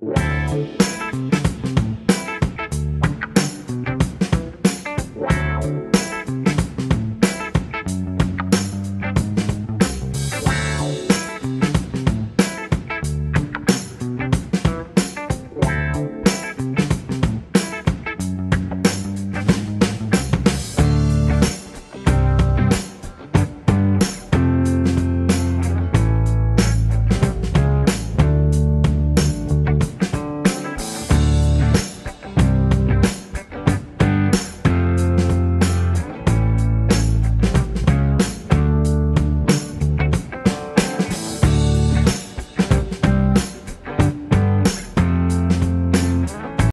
Música